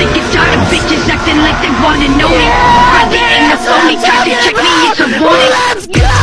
sick and tired of bitches acting like they wanna know me. Probably ain't the only time to check me, it's a warning. Let's go!